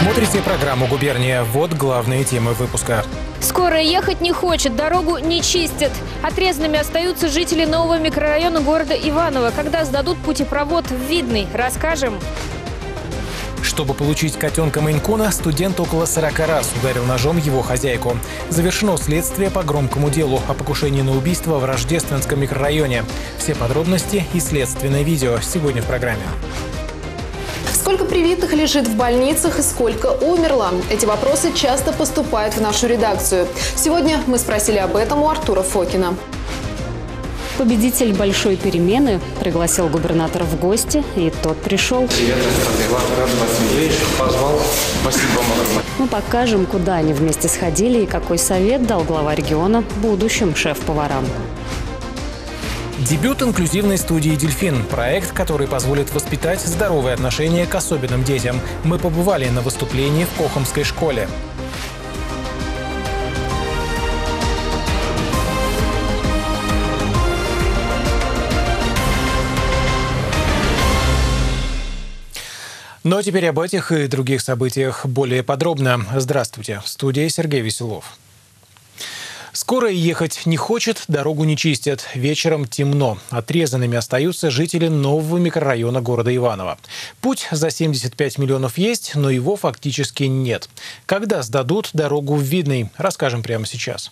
смотрите программу «Губерния». Вот главные темы выпуска. Скоро ехать не хочет, дорогу не чистят. Отрезанными остаются жители нового микрорайона города Иваново. Когда сдадут путепровод в Видный, расскажем. Чтобы получить котенка Мейнкона, студент около 40 раз ударил ножом его хозяйку. Завершено следствие по громкому делу о покушении на убийство в Рождественском микрорайоне. Все подробности и следственное видео сегодня в программе. Сколько привитых лежит в больницах и сколько умерло? Эти вопросы часто поступают в нашу редакцию. Сегодня мы спросили об этом у Артура Фокина. Победитель большой перемены пригласил губернатора в гости, и тот пришел. позвал. Спасибо вам огромное. Мы покажем, куда они вместе сходили и какой совет дал глава региона будущим шеф-поварам. Дебют инклюзивной студии «Дельфин» – проект, который позволит воспитать здоровые отношения к особенным детям. Мы побывали на выступлении в Кохомской школе. Ну а теперь об этих и других событиях более подробно. Здравствуйте. В студии Сергей Веселов. Скоро ехать не хочет, дорогу не чистят. Вечером темно. Отрезанными остаются жители нового микрорайона города Иваново. Путь за 75 миллионов есть, но его фактически нет. Когда сдадут дорогу в Видный, расскажем прямо сейчас.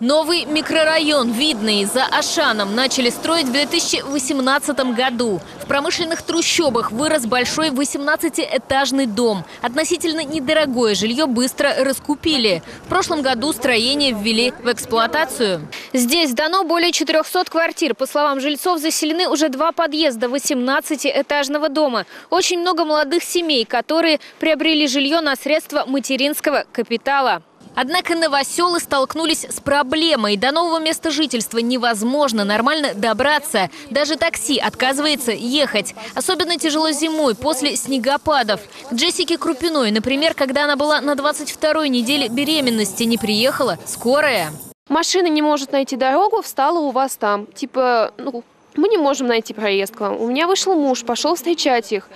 Новый микрорайон Видный за Ашаном начали строить в 2018 году. В промышленных трущобах вырос большой 18-этажный дом. Относительно недорогое жилье быстро раскупили. В прошлом году строение ввели в эксплуатацию. Здесь дано более 400 квартир. По словам жильцов, заселены уже два подъезда 18-этажного дома. Очень много молодых семей, которые приобрели жилье на средства материнского капитала. Однако новоселы столкнулись с проблемой. До нового места жительства невозможно нормально добраться. Даже такси отказывается ехать. Особенно тяжело зимой, после снегопадов. К Джессике Крупиной, например, когда она была на 22-й неделе беременности, не приехала скорая. Машина не может найти дорогу, встала у вас там. Типа, ну, мы не можем найти проезд к вам. У меня вышел муж, пошел встречать их.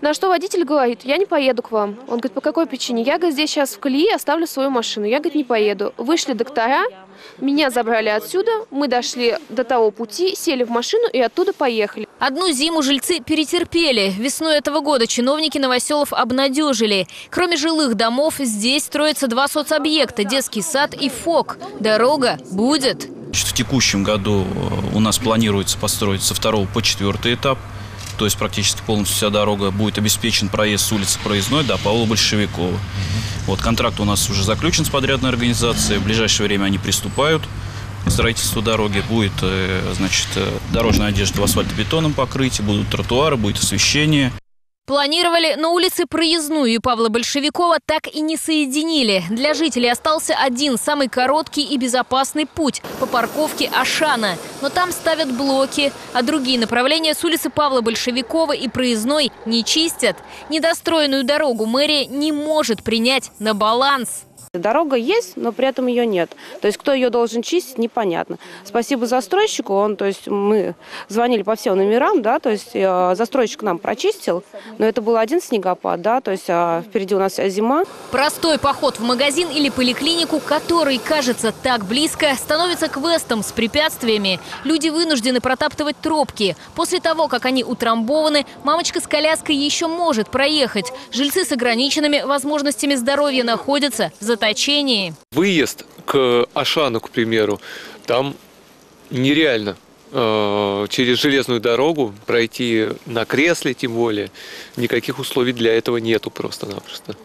На что водитель говорит, я не поеду к вам. Он говорит, по какой причине? Я, говорит, здесь сейчас в колее оставлю свою машину. Я, говорит, не поеду. Вышли доктора, меня забрали отсюда, мы дошли до того пути, сели в машину и оттуда поехали. Одну зиму жильцы перетерпели. Весной этого года чиновники новоселов обнадежили. Кроме жилых домов, здесь строятся два соцобъекта – детский сад и ФОК. Дорога будет. В текущем году э, у нас планируется построить со второго по четвертый этап – то есть практически полностью вся дорога будет обеспечен проезд с улицы Проездной до Павла Большевикова. Вот контракт у нас уже заключен с подрядной организацией. В ближайшее время они приступают к строительству дороги. Будет, э, значит, э, дорожная одежда в асфальтобетонном покрытии, будут тротуары, будет освещение. Планировали на улице Проездную и Павла Большевикова так и не соединили. Для жителей остался один, самый короткий и безопасный путь – по парковке Ашана. Но там ставят блоки, а другие направления с улицы Павла Большевикова и Проездной не чистят. Недостроенную дорогу мэрия не может принять на баланс. Дорога есть, но при этом ее нет. То есть кто ее должен чистить, непонятно. Спасибо застройщику, он, то есть мы звонили по всем номерам, да, то есть э, застройщик нам прочистил, но это был один снегопад, да, то есть а впереди у нас зима. Простой поход в магазин или поликлинику, который кажется так близко, становится квестом с препятствиями. Люди вынуждены протаптывать тропки. После того, как они утрамбованы, мамочка с коляской еще может проехать. Жильцы с ограниченными возможностями здоровья находятся в заточении. Выезд к Ашану, к примеру, там нереально э, через железную дорогу пройти на кресле, тем более. Никаких условий для этого нету просто-напросто.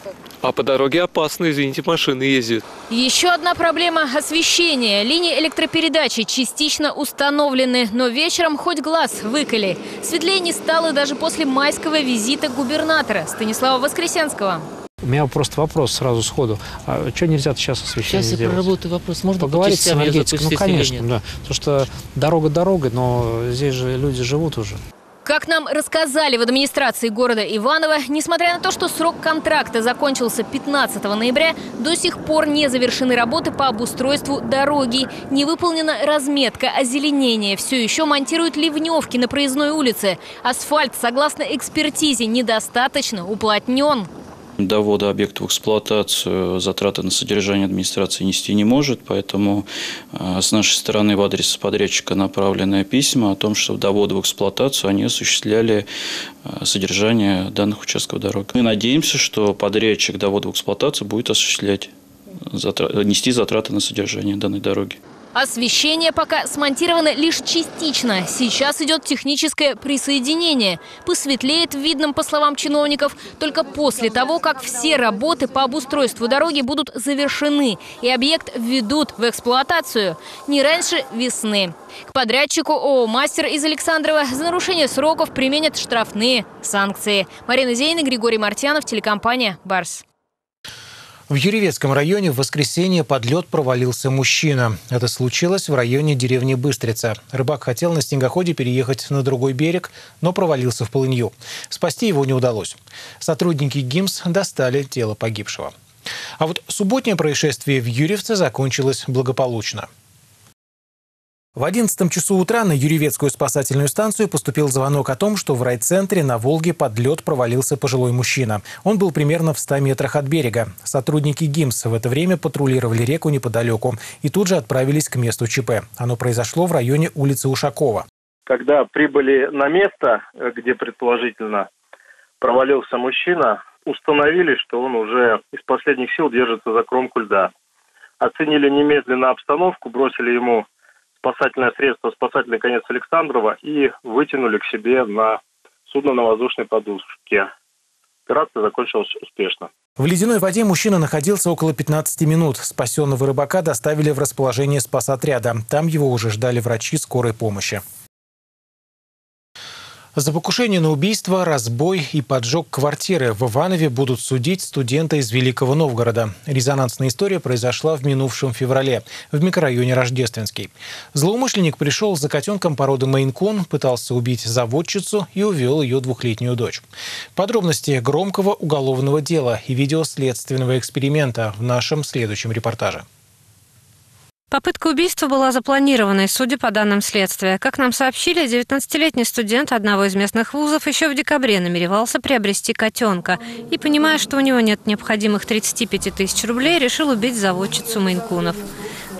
А по дороге опасно, извините, машины ездят. Еще одна проблема – освещение. Линии электропередачи частично установлены, но вечером хоть глаз выколи. Светлее не стало даже после майского визита губернатора Станислава Воскресенского. У меня просто вопрос сразу сходу. А что нельзя сейчас освещение Сейчас я проработаю вопрос. Можно поговорить с энергетикой? Ну, конечно, да. Потому что дорога дорогой, но здесь же люди живут уже. Как нам рассказали в администрации города Иваново, несмотря на то, что срок контракта закончился 15 ноября, до сих пор не завершены работы по обустройству дороги. Не выполнена разметка, озеленение. Все еще монтируют ливневки на проездной улице. Асфальт, согласно экспертизе, недостаточно уплотнен. Довода объекта в эксплуатацию затраты на содержание администрации нести не может, поэтому э, с нашей стороны в адрес подрядчика направлены письма о том, что доводы в эксплуатацию они осуществляли э, содержание данных участков дорог. Мы надеемся, что подрядчик доводы в эксплуатацию будет осуществлять, нести затраты на содержание данной дороги. Освещение пока смонтировано лишь частично. Сейчас идет техническое присоединение. Посветлеет в видном, по словам чиновников, только после того, как все работы по обустройству дороги будут завершены и объект введут в эксплуатацию. Не раньше весны. К подрядчику ООО «Мастер» из Александрова за нарушение сроков применят штрафные санкции. Марина Зейна, Григорий Мартьянов, телекомпания «Барс». В Юрьевецком районе в воскресенье под лед провалился мужчина. Это случилось в районе деревни Быстрица. Рыбак хотел на снегоходе переехать на другой берег, но провалился в полынью. Спасти его не удалось. Сотрудники ГИМС достали тело погибшего. А вот субботнее происшествие в Юрьевце закончилось благополучно. В 11 часу утра на Юрьевецкую спасательную станцию поступил звонок о том, что в райцентре на Волге под лед провалился пожилой мужчина. Он был примерно в 100 метрах от берега. Сотрудники ГИМС в это время патрулировали реку неподалеку и тут же отправились к месту ЧП. Оно произошло в районе улицы Ушакова. Когда прибыли на место, где предположительно провалился мужчина, установили, что он уже из последних сил держится за кромку льда. Оценили немедленно обстановку, бросили ему спасательное средство, спасательный конец Александрова и вытянули к себе на судно на воздушной подушке. Операция закончилась успешно. В ледяной воде мужчина находился около 15 минут. Спасенного рыбака доставили в расположение спасотряда. Там его уже ждали врачи скорой помощи. За покушение на убийство, разбой и поджог квартиры в Иванове будут судить студента из Великого Новгорода. Резонансная история произошла в минувшем феврале в микрорайоне Рождественский. Злоумышленник пришел за котенком породы Мейн-Кун, пытался убить заводчицу и увел ее двухлетнюю дочь. Подробности громкого уголовного дела и видео следственного эксперимента в нашем следующем репортаже. Попытка убийства была запланированной, судя по данным следствия. Как нам сообщили, 19-летний студент одного из местных вузов еще в декабре намеревался приобрести котенка. И, понимая, что у него нет необходимых 35 тысяч рублей, решил убить заводчицу Майнкунов.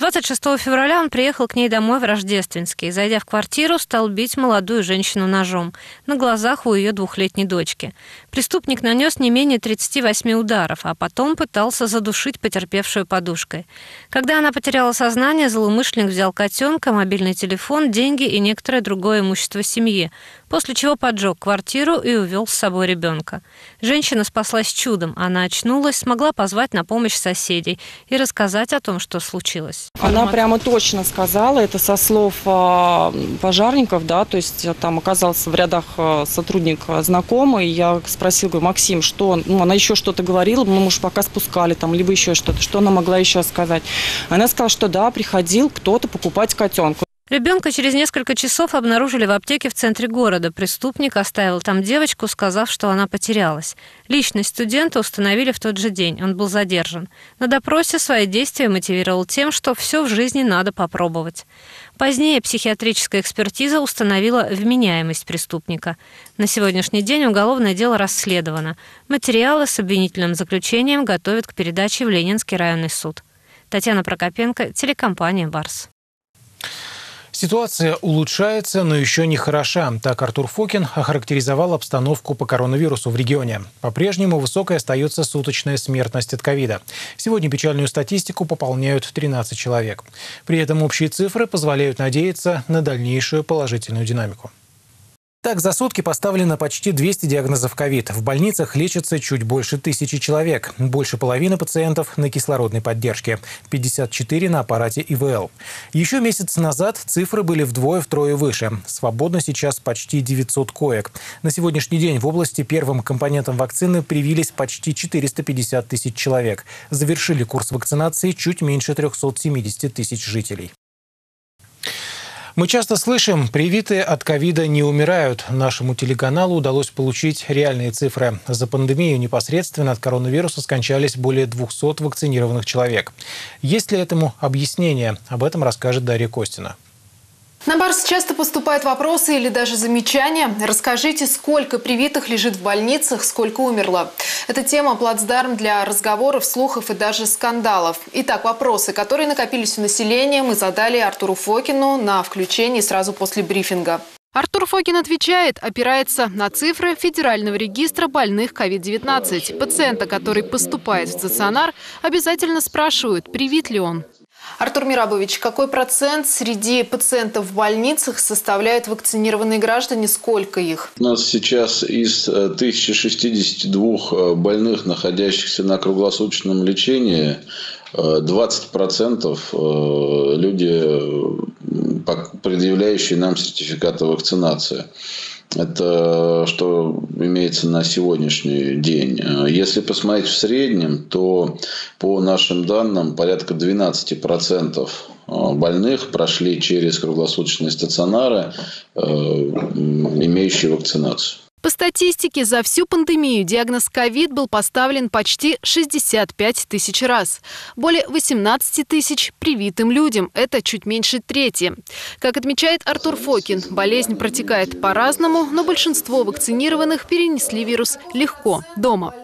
26 февраля он приехал к ней домой в Рождественский. Зайдя в квартиру, стал бить молодую женщину ножом на глазах у ее двухлетней дочки. Преступник нанес не менее 38 ударов, а потом пытался задушить потерпевшую подушкой. Когда она потеряла сознание, злоумышленник взял котенка, мобильный телефон, деньги и некоторое другое имущество семьи после чего поджег квартиру и увел с собой ребенка. Женщина спаслась чудом. Она очнулась, смогла позвать на помощь соседей и рассказать о том, что случилось. Она прямо точно сказала, это со слов а, пожарников, да, то есть там оказался в рядах а, сотрудник знакомый, я спросил, говорю, Максим, что, ну, она еще что-то говорила, ну, может, пока спускали там, либо еще что-то, что она могла еще сказать. Она сказала, что да, приходил кто-то покупать котенка. Ребенка через несколько часов обнаружили в аптеке в центре города. Преступник оставил там девочку, сказав, что она потерялась. Личность студента установили в тот же день. Он был задержан. На допросе свои действия мотивировал тем, что все в жизни надо попробовать. Позднее психиатрическая экспертиза установила вменяемость преступника. На сегодняшний день уголовное дело расследовано. Материалы с обвинительным заключением готовят к передаче в Ленинский районный суд. Татьяна Прокопенко, телекомпания «Барс». Ситуация улучшается, но еще не хороша. Так Артур Фокин охарактеризовал обстановку по коронавирусу в регионе. По-прежнему высокой остается суточная смертность от ковида. Сегодня печальную статистику пополняют 13 человек. При этом общие цифры позволяют надеяться на дальнейшую положительную динамику. Так, за сутки поставлено почти 200 диагнозов ковид. В больницах лечится чуть больше тысячи человек. Больше половины пациентов на кислородной поддержке. 54 на аппарате ИВЛ. Еще месяц назад цифры были вдвое-втрое выше. Свободно сейчас почти 900 коек. На сегодняшний день в области первым компонентом вакцины привились почти 450 тысяч человек. Завершили курс вакцинации чуть меньше 370 тысяч жителей. Мы часто слышим, привитые от ковида не умирают. Нашему телеканалу удалось получить реальные цифры. За пандемию непосредственно от коронавируса скончались более 200 вакцинированных человек. Есть ли этому объяснение? Об этом расскажет Дарья Костина. На Барс часто поступают вопросы или даже замечания. Расскажите, сколько привитых лежит в больницах, сколько умерло. Это тема плацдарм для разговоров, слухов и даже скандалов. Итак, вопросы, которые накопились у населения, мы задали Артуру Фокину на включении сразу после брифинга. Артур Фокин отвечает, опирается на цифры Федерального регистра больных COVID-19. Пациента, который поступает в стационар, обязательно спрашивают, привит ли он. Артур Мирабович, какой процент среди пациентов в больницах составляют вакцинированные граждане? Сколько их? У нас сейчас из 1062 э, э, больных, находящихся на круглосуточном лечении, 20% э, люди, предъявляющие нам сертификаты вакцинации. Это что имеется на сегодняшний день. Если посмотреть в среднем, то по нашим данным порядка 12% э, больных прошли через круглосуточные стационары, э, имеющие вакцинацию. По статистике, за всю пандемию диагноз ковид был поставлен почти 65 тысяч раз. Более 18 тысяч привитым людям. Это чуть меньше трети. Как отмечает Артур Фокин, болезнь протекает по-разному, но большинство вакцинированных перенесли вирус легко, дома.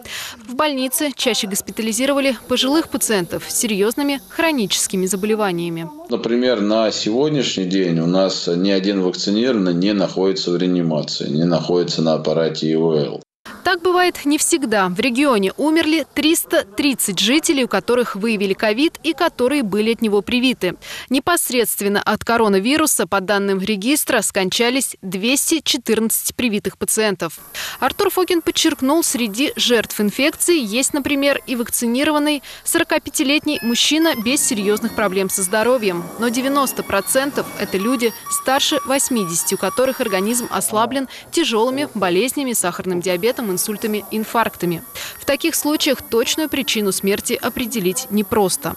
В больнице чаще госпитализировали пожилых пациентов с серьезными хроническими заболеваниями. Например, на сегодняшний день у нас ни один вакцинированный не находится в реанимации, не находится на аппарате ИОЛ. Так бывает не всегда. В регионе умерли 330 жителей, у которых выявили ковид и которые были от него привиты. Непосредственно от коронавируса, по данным регистра, скончались 214 привитых пациентов. Артур Фокин подчеркнул, среди жертв инфекции есть, например, и вакцинированный 45-летний мужчина без серьезных проблем со здоровьем. Но 90% это люди старше 80, у которых организм ослаблен тяжелыми болезнями, сахарным диабетом, инсультами, инфарктами. В таких случаях точную причину смерти определить непросто.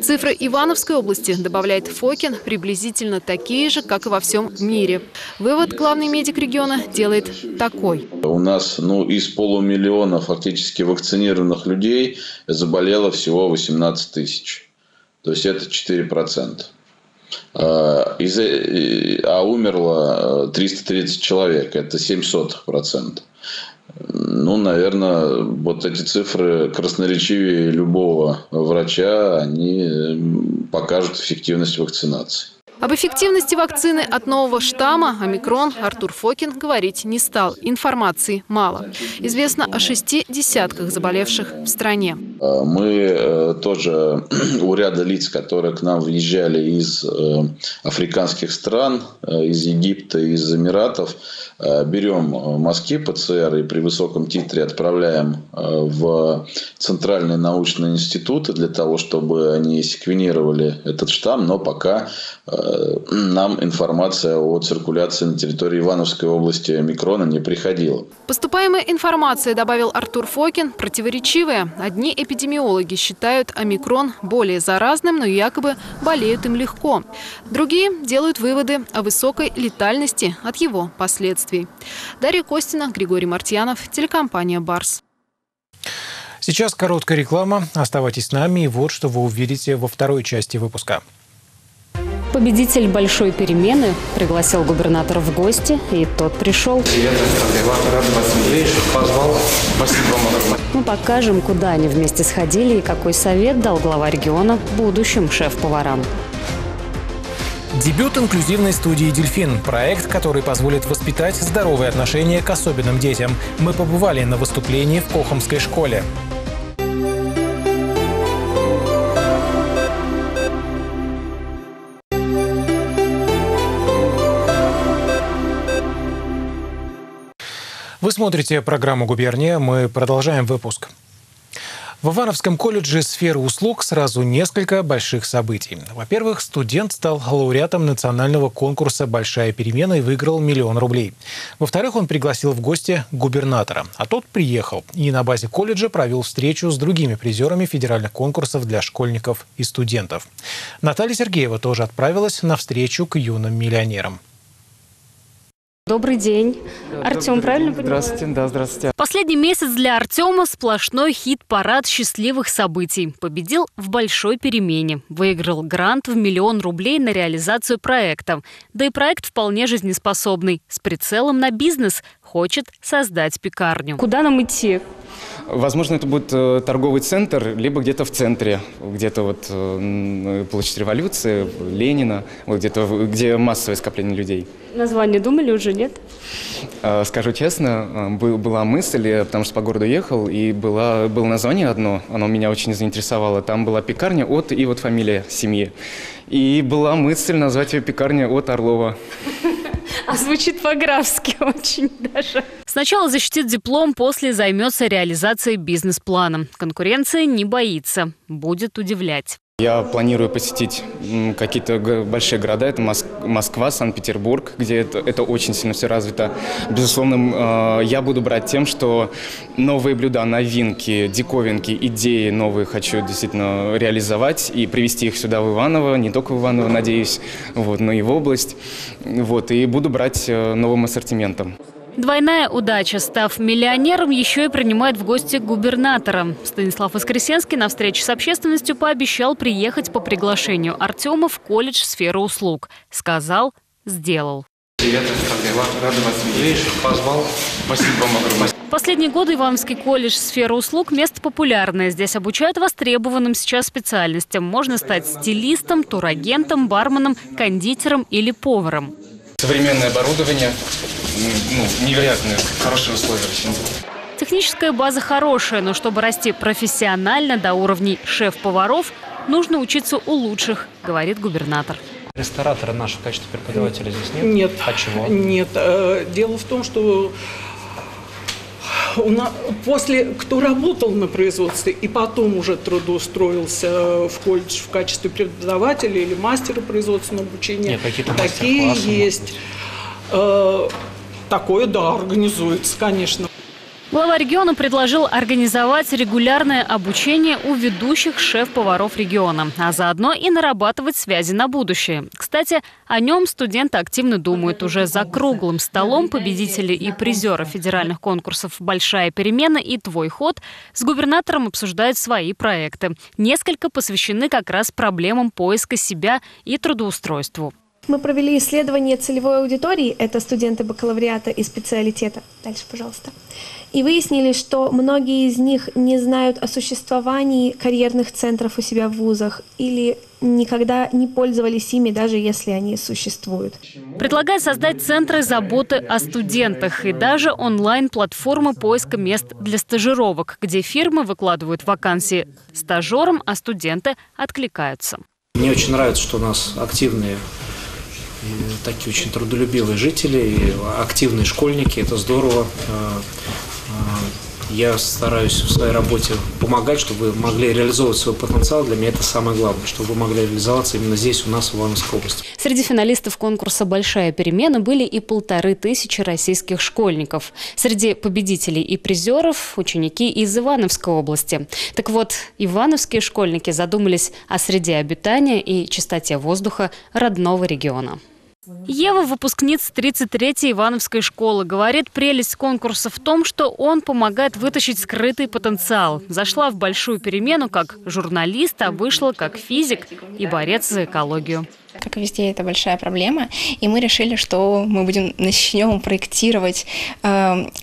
Цифры Ивановской области, добавляет Фокин, приблизительно такие же, как и во всем мире. Вывод главный медик региона делает такой. У нас ну, из полумиллиона фактически вакцинированных людей заболело всего 18 тысяч. То есть это 4%. А, а умерло 330 человек, это 0,07%. Ну, наверное, вот эти цифры красноречивее любого врача, они покажут эффективность вакцинации. Об эффективности вакцины от нового штамма омикрон Артур Фокин говорить не стал. Информации мало. Известно о шести десятках заболевших в стране. А, мы э, тоже у ряда лиц, которые к нам въезжали из э, африканских стран, э, из Египта, из Эмиратов, берем мазки ПЦР и при высоком титре отправляем в центральные научные институты для того, чтобы они секвенировали этот штамм, но пока нам информация о циркуляции на территории Ивановской области микрона не приходила. Поступаемая информация, добавил Артур Фокин, противоречивая. Одни эпидемиологи считают омикрон более заразным, но якобы болеют им легко. Другие делают выводы о высокой летальности от его последствий. Дарья Костина, Григорий Мартьянов, телекомпания «Барс». Сейчас короткая реклама. Оставайтесь с нами, и вот что вы увидите во второй части выпуска. Победитель большой перемены пригласил губернатора в гости, и тот пришел. позвал. Спасибо вам Мы покажем, куда они вместе сходили и какой совет дал глава региона будущим шеф-поварам. Дебют инклюзивной студии «Дельфин» – проект, который позволит воспитать здоровые отношения к особенным детям. Мы побывали на выступлении в Кохомской школе. Вы смотрите программу «Губерния». Мы продолжаем выпуск. В Ивановском колледже сферы услуг сразу несколько больших событий. Во-первых, студент стал лауреатом национального конкурса «Большая перемена» и выиграл миллион рублей. Во-вторых, он пригласил в гости губернатора, а тот приехал и на базе колледжа провел встречу с другими призерами федеральных конкурсов для школьников и студентов. Наталья Сергеева тоже отправилась на встречу к юным миллионерам. Добрый день. Артем, правильно понимаю? Здравствуйте, да, здравствуйте. Последний месяц для Артема сплошной хит-парад счастливых событий. Победил в большой перемене. Выиграл грант в миллион рублей на реализацию проекта. Да и проект вполне жизнеспособный. С прицелом на бизнес. Хочет создать пекарню. Куда нам идти? Возможно, это будет э, торговый центр, либо где-то в центре, где-то вот э, площадь революции, Ленина, вот где-то, где массовое скопление людей. Название думали уже, нет? Э, скажу честно, был, была мысль, потому что по городу ехал, и была, было название одно, оно меня очень заинтересовало. Там была пекарня от и вот фамилия семьи. И была мысль назвать ее пекарня от Орлова. А звучит по-графски очень даже. Сначала защитит диплом, после займется реализацией бизнес-плана. Конкуренция не боится, будет удивлять. Я планирую посетить какие-то большие города. Это Москва, Санкт-Петербург, где это, это очень сильно все развито. Безусловно, э, я буду брать тем, что новые блюда, новинки, диковинки, идеи новые хочу действительно реализовать и привести их сюда в Иваново, не только в Иваново, надеюсь, вот, но и в область. Вот, и буду брать э, новым ассортиментом. Двойная удача. Став миллионером, еще и принимает в гости губернатора. Станислав Воскресенский на встрече с общественностью пообещал приехать по приглашению Артема в колледж сферы услуг. Сказал – сделал. Привет, рада вас видеть. Позвал. Спасибо вам огромное. Последние годы Ивановский колледж сферы услуг – место популярное. Здесь обучают востребованным сейчас специальностям. Можно стать стилистом, турагентом, барменом, кондитером или поваром. Современное оборудование, ну, невероятные, хорошие условия. Техническая база хорошая, но чтобы расти профессионально до уровней шеф-поваров, нужно учиться у лучших, говорит губернатор. Ресторатора нашего в качестве преподавателя здесь нет? Нет. А чего? Нет. Э, дело в том, что у нас, после, кто работал на производстве и потом уже трудоустроился в колледж в качестве преподавателя или мастера производственного обучения, Нет, такие есть. Э, такое, да, организуется, конечно. Глава региона предложил организовать регулярное обучение у ведущих шеф-поваров региона, а заодно и нарабатывать связи на будущее. Кстати, о нем студенты активно думают. Уже за круглым столом победители и призеры федеральных конкурсов «Большая перемена» и «Твой ход» с губернатором обсуждают свои проекты. Несколько посвящены как раз проблемам поиска себя и трудоустройству. Мы провели исследование целевой аудитории, это студенты бакалавриата и специалитета. Дальше, пожалуйста. И выяснили, что многие из них не знают о существовании карьерных центров у себя в вузах или никогда не пользовались ими, даже если они существуют. Предлагает создать центры заботы о студентах и даже онлайн-платформы поиска мест для стажировок, где фирмы выкладывают вакансии стажерам, а студенты откликаются. Мне очень нравится, что у нас активные такие очень трудолюбивые жители, и активные школьники, это здорово. А, а, я стараюсь в своей работе помогать, чтобы вы могли реализовывать свой потенциал. Для меня это самое главное, чтобы вы могли реализоваться именно здесь, у нас, в Ивановской области. Среди финалистов конкурса «Большая перемена» были и полторы тысячи российских школьников. Среди победителей и призеров – ученики из Ивановской области. Так вот, ивановские школьники задумались о среде обитания и чистоте воздуха родного региона. Ева, выпускница 33-й Ивановской школы, говорит, прелесть конкурса в том, что он помогает вытащить скрытый потенциал. Зашла в большую перемену как журналист, а вышла как физик и борец за экологию. Как и везде, это большая проблема, и мы решили, что мы будем начнем проектировать э,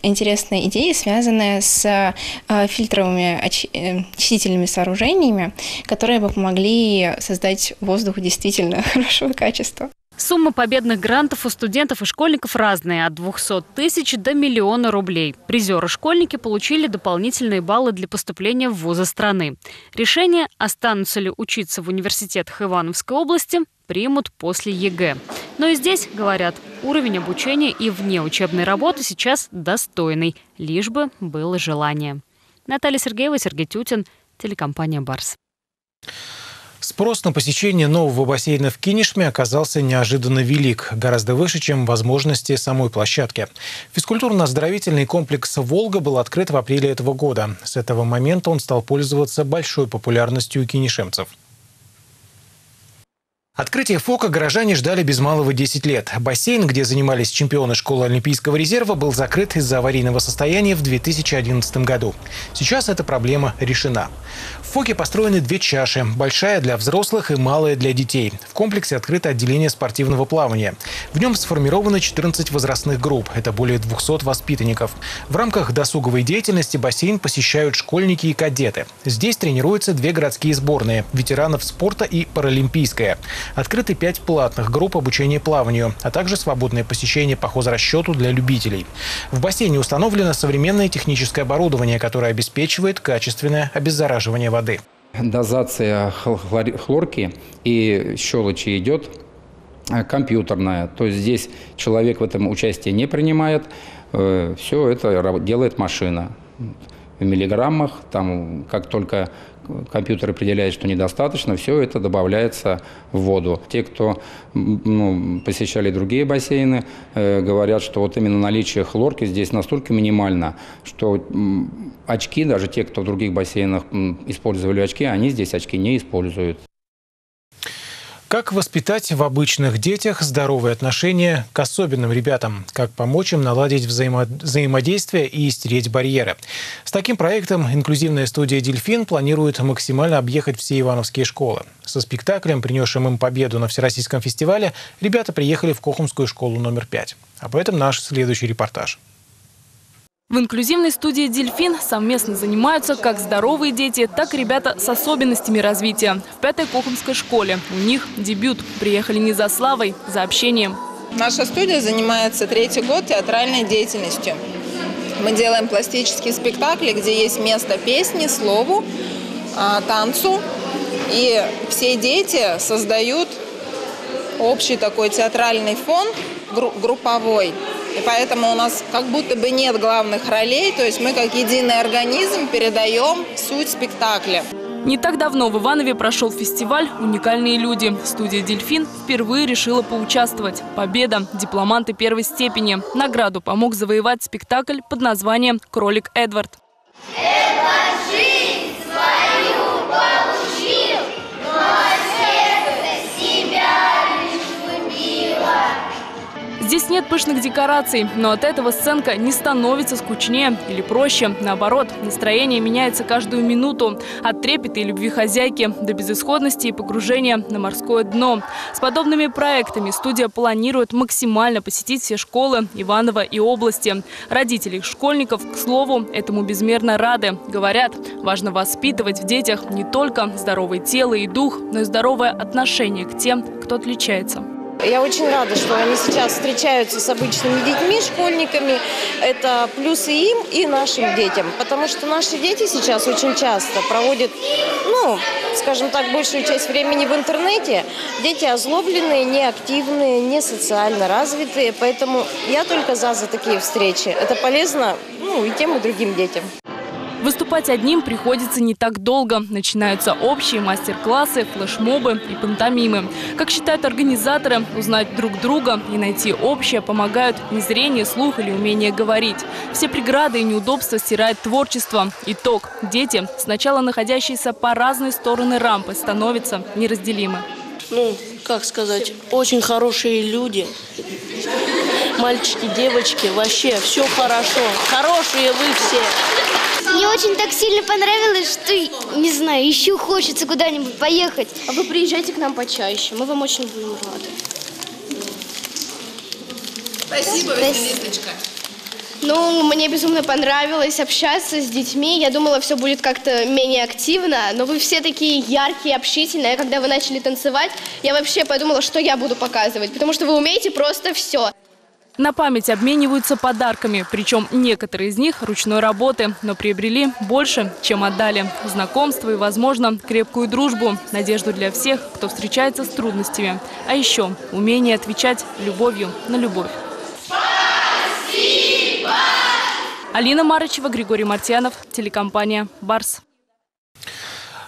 интересные идеи, связанные с э, фильтровыми очистительными сооружениями, которые бы помогли создать воздух действительно хорошего качества. Сумма победных грантов у студентов и школьников разные – от 200 тысяч до миллиона рублей. Призеры-школьники получили дополнительные баллы для поступления в вузы страны. Решение, останутся ли учиться в университетах Ивановской области, примут после ЕГЭ. Но и здесь, говорят, уровень обучения и вне учебной работы сейчас достойный, лишь бы было желание. Наталья Сергеева, Сергей Тютин, телекомпания «Барс». Спрос на посещение нового бассейна в Кинешме оказался неожиданно велик, гораздо выше, чем возможности самой площадки. Физкультурно-оздоровительный комплекс «Волга» был открыт в апреле этого года. С этого момента он стал пользоваться большой популярностью у кинешемцев. Открытие ФОКа горожане ждали без малого 10 лет. Бассейн, где занимались чемпионы школы Олимпийского резерва, был закрыт из-за аварийного состояния в 2011 году. Сейчас эта проблема решена. В ФОКе построены две чаши – большая для взрослых и малая для детей. В комплексе открыто отделение спортивного плавания. В нем сформировано 14 возрастных групп. Это более 200 воспитанников. В рамках досуговой деятельности бассейн посещают школьники и кадеты. Здесь тренируются две городские сборные – ветеранов спорта и паралимпийская – Открыты пять платных групп обучения плаванию, а также свободное посещение по хозрасчету для любителей. В бассейне установлено современное техническое оборудование, которое обеспечивает качественное обеззараживание воды. Дозация хлорки и щелочи идет э, компьютерная. То есть здесь человек в этом участие не принимает. Э, Все это делает машина в миллиграммах. Там, как только компьютер определяет, что недостаточно, все это добавляется в воду. Те, кто ну, посещали другие бассейны, э, говорят, что вот именно наличие хлорки здесь настолько минимально, что очки, даже те, кто в других бассейнах использовали очки, они здесь очки не используют. Как воспитать в обычных детях здоровые отношения к особенным ребятам? Как помочь им наладить взаимо взаимодействие и стереть барьеры? С таким проектом инклюзивная студия «Дельфин» планирует максимально объехать все ивановские школы. Со спектаклем, принесшим им победу на Всероссийском фестивале, ребята приехали в Кохумскую школу номер пять. Об этом наш следующий репортаж. В инклюзивной студии «Дельфин» совместно занимаются как здоровые дети, так и ребята с особенностями развития. В пятой Кохомской школе у них дебют. Приехали не за славой, за общением. Наша студия занимается третий год театральной деятельностью. Мы делаем пластические спектакли, где есть место песни, слову, а, танцу. И все дети создают общий такой театральный фон групповой. И поэтому у нас как будто бы нет главных ролей, то есть мы как единый организм передаем суть спектакля. Не так давно в Иванове прошел фестиваль «Уникальные люди». Студия «Дельфин» впервые решила поучаствовать. Победа. Дипломанты первой степени. Награду помог завоевать спектакль под названием «Кролик Эдвард». Эдвард жизнь свою получил, но Здесь нет пышных декораций, но от этого сценка не становится скучнее или проще. Наоборот, настроение меняется каждую минуту. От трепета и любви хозяйки до безысходности и погружения на морское дно. С подобными проектами студия планирует максимально посетить все школы Иванова и области. Родители школьников, к слову, этому безмерно рады. Говорят, важно воспитывать в детях не только здоровое тело и дух, но и здоровое отношение к тем, кто отличается. Я очень рада, что они сейчас встречаются с обычными детьми, школьниками. Это плюсы им и нашим детям. Потому что наши дети сейчас очень часто проводят, ну, скажем так, большую часть времени в интернете. Дети озлобленные, неактивные, не социально развитые. Поэтому я только за, за такие встречи. Это полезно ну, и тем, и другим детям. Выступать одним приходится не так долго. Начинаются общие мастер-классы, флешмобы и пантомимы. Как считают организаторы, узнать друг друга и найти общее помогают не зрение, слух или умение говорить. Все преграды и неудобства стирает творчество. Итог. Дети, сначала находящиеся по разные стороны рампы, становятся неразделимы. Ну, как сказать, очень хорошие люди. Мальчики, девочки, вообще все хорошо. Хорошие вы все. Мне очень так сильно понравилось, что, не знаю, еще хочется куда-нибудь поехать. А вы приезжайте к нам почаще, мы вам очень будем рады. Спасибо, Василисочка. Ну, мне безумно понравилось общаться с детьми. Я думала, все будет как-то менее активно, но вы все такие яркие, общительные. Когда вы начали танцевать, я вообще подумала, что я буду показывать, потому что вы умеете просто все. На память обмениваются подарками, причем некоторые из них ручной работы, но приобрели больше, чем отдали. Знакомство и, возможно, крепкую дружбу, надежду для всех, кто встречается с трудностями. А еще умение отвечать любовью на любовь. Спасибо! Алина Марычева, Григорий Мартьянов, телекомпания «Барс».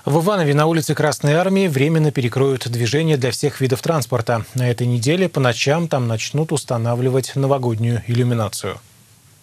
В Иванове на улице Красной Армии временно перекроют движение для всех видов транспорта. На этой неделе по ночам там начнут устанавливать новогоднюю иллюминацию.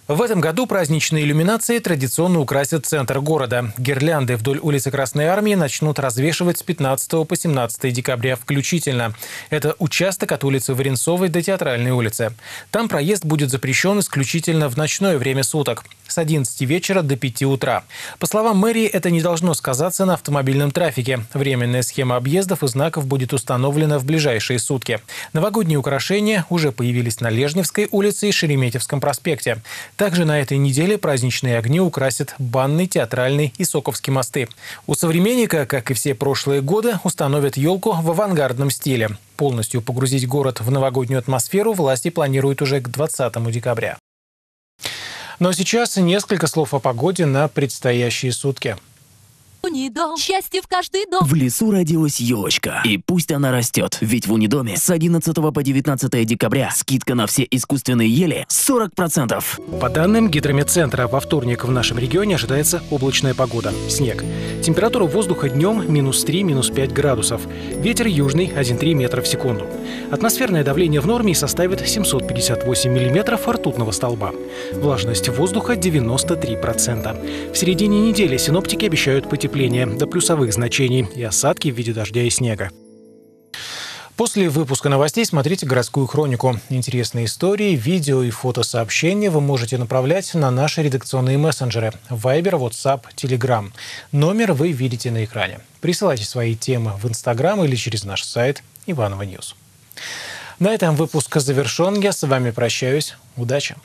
В этом году праздничные иллюминации традиционно украсят центр города. Гирлянды вдоль улицы Красной Армии начнут развешивать с 15 по 17 декабря включительно. Это участок от улицы Варенцовой до Театральной улицы. Там проезд будет запрещен исключительно в ночное время суток с 11 вечера до 5 утра. По словам мэрии, это не должно сказаться на автомобильном трафике. Временная схема объездов и знаков будет установлена в ближайшие сутки. Новогодние украшения уже появились на Лежневской улице и Шереметьевском проспекте. Также на этой неделе праздничные огни украсят Банный, Театральный и Соковский мосты. У «Современника», как и все прошлые годы, установят елку в авангардном стиле. Полностью погрузить город в новогоднюю атмосферу власти планируют уже к 20 декабря. Но сейчас несколько слов о погоде на предстоящие сутки. Унидом. Счастье в каждый дом. В лесу родилась елочка. И пусть она растет, ведь в Унидоме с 11 по 19 декабря скидка на все искусственные ели 40%. По данным Гидрометцентра, во вторник в нашем регионе ожидается облачная погода. Снег. Температура воздуха днем минус 3, минус 5 градусов. Ветер южный 1,3 метра в секунду. Атмосферное давление в норме составит 758 миллиметров ртутного столба. Влажность воздуха 93%. В середине недели синоптики обещают потепление потепление до плюсовых значений и осадки в виде дождя и снега. После выпуска новостей смотрите «Городскую хронику». Интересные истории, видео и фотосообщения вы можете направлять на наши редакционные мессенджеры Viber, WhatsApp, Telegram. Номер вы видите на экране. Присылайте свои темы в Instagram или через наш сайт Иваново News. На этом выпуск завершен. Я с вами прощаюсь. Удачи!